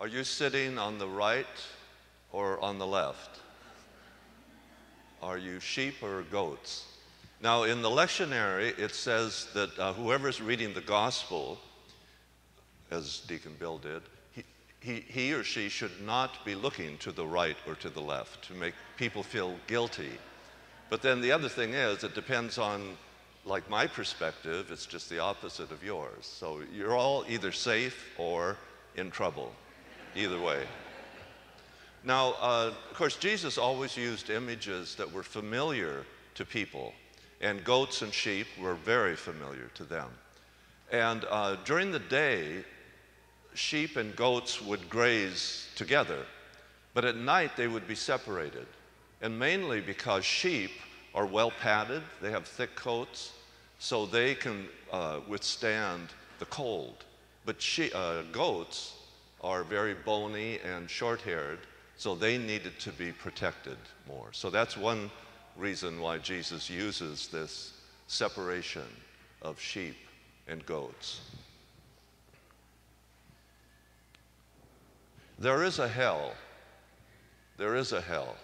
Are you sitting on the right or on the left? Are you sheep or goats? Now, in the lectionary, it says that uh, whoever's reading the gospel, as Deacon Bill did, he, he, he or she should not be looking to the right or to the left to make people feel guilty. But then the other thing is, it depends on, like my perspective, it's just the opposite of yours. So you're all either safe or in trouble, either way. Now, uh, of course, Jesus always used images that were familiar to people, and goats and sheep were very familiar to them. And uh, during the day, sheep and goats would graze together, but at night they would be separated. And mainly because sheep are well padded, they have thick coats, so they can uh, withstand the cold. But she, uh, goats are very bony and short haired, so they needed to be protected more. So that's one reason why Jesus uses this separation of sheep and goats. There is a hell. There is a hell.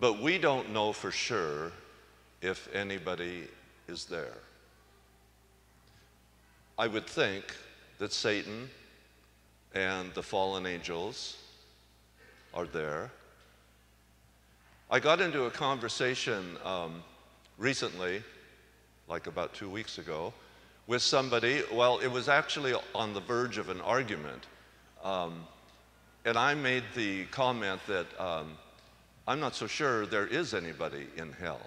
But we don't know for sure if anybody is there. I would think that Satan and the fallen angels are there. I got into a conversation um, recently, like about two weeks ago, with somebody. Well, it was actually on the verge of an argument. Um, and I made the comment that um, I'm not so sure there is anybody in hell.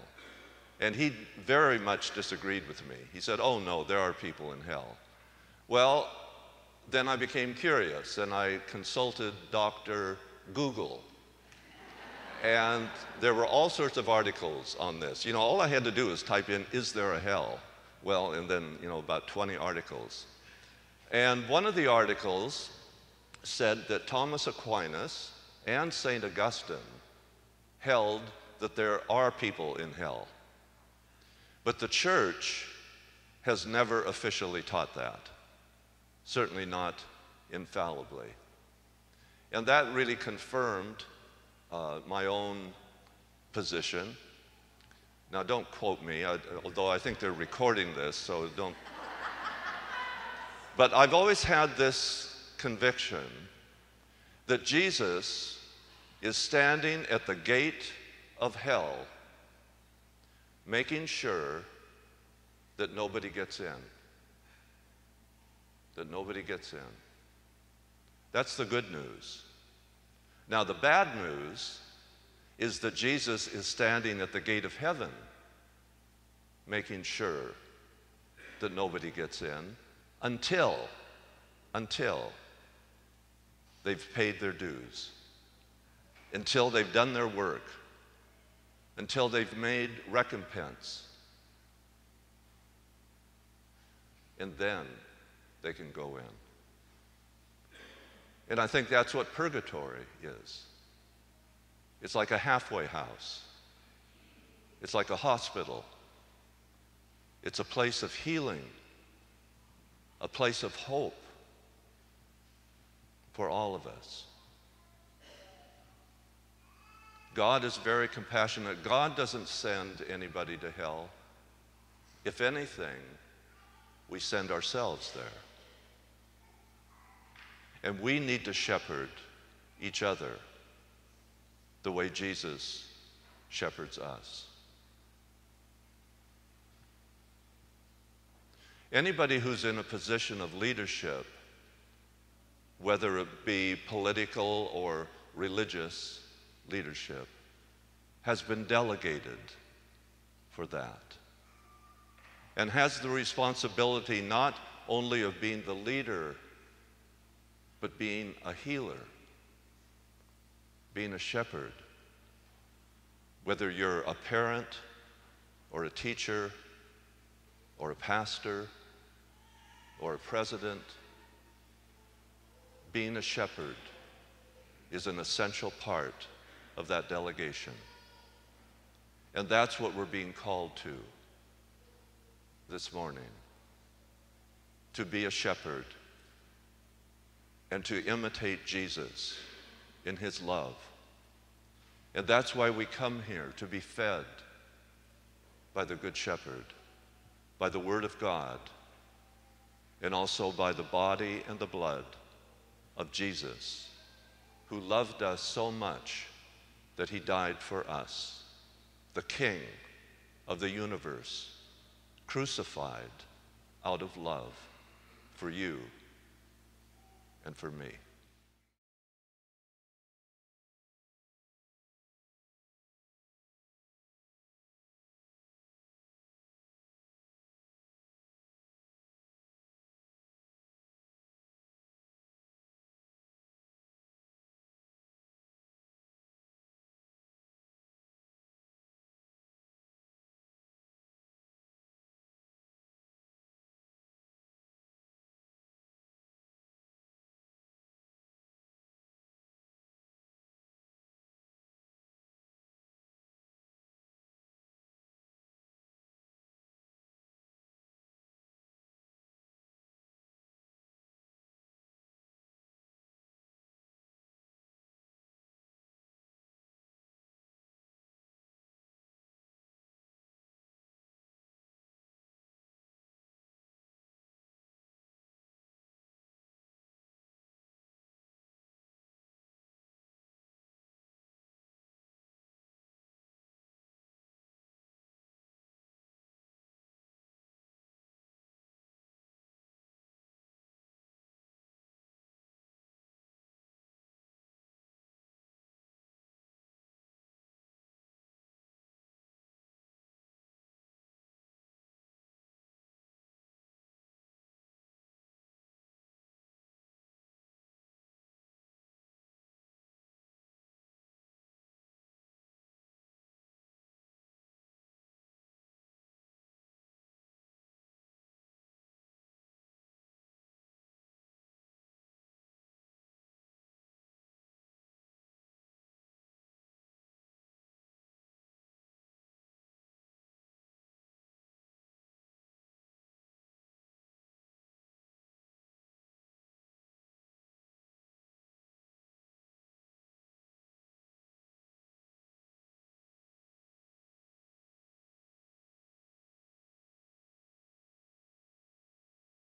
And he very much disagreed with me. He said, Oh, no, there are people in hell. Well, then I became curious and I consulted Dr. Google. And there were all sorts of articles on this. You know, all I had to do was type in, is there a hell? Well, and then, you know, about 20 articles. And one of the articles said that Thomas Aquinas and St. Augustine held that there are people in hell. But the church has never officially taught that certainly not infallibly. And that really confirmed uh, my own position. Now, don't quote me, I, although I think they're recording this, so don't. but I've always had this conviction that Jesus is standing at the gate of hell, making sure that nobody gets in that nobody gets in. That's the good news. Now, the bad news is that Jesus is standing at the gate of heaven, making sure that nobody gets in until, until they've paid their dues, until they've done their work, until they've made recompense. And then they can go in. And I think that's what purgatory is. It's like a halfway house. It's like a hospital. It's a place of healing, a place of hope for all of us. God is very compassionate. God doesn't send anybody to hell. If anything, we send ourselves there. And we need to shepherd each other the way Jesus shepherds us. Anybody who's in a position of leadership, whether it be political or religious leadership, has been delegated for that and has the responsibility not only of being the leader but being a healer, being a shepherd. Whether you're a parent or a teacher or a pastor or a president, being a shepherd is an essential part of that delegation. And that's what we're being called to this morning to be a shepherd and to imitate Jesus in his love. And that's why we come here to be fed by the Good Shepherd, by the Word of God, and also by the body and the blood of Jesus, who loved us so much that he died for us, the King of the universe, crucified out of love for you and for me.